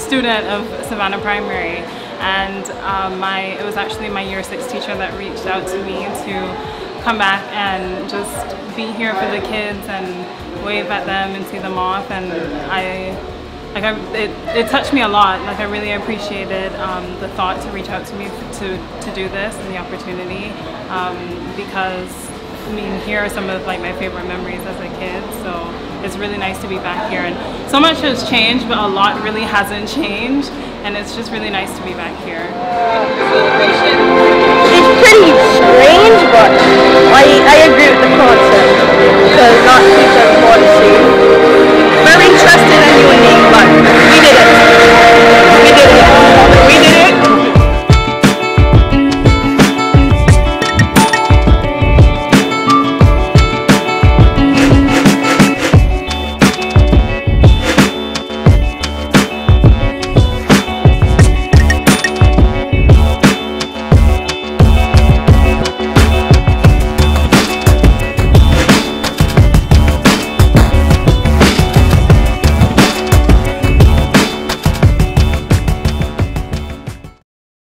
student of Savannah Primary. And um, my it was actually my year six teacher that reached out to me to come back and just be here for the kids and wave at them and see them off. And I like I, it, it touched me a lot. Like I really appreciated um, the thought to reach out to me to, to do this and the opportunity um, because I mean here are some of like my favorite memories as a kid. So it's really nice to be back here and so much has changed but a lot really hasn't changed and it's just really nice to be back here.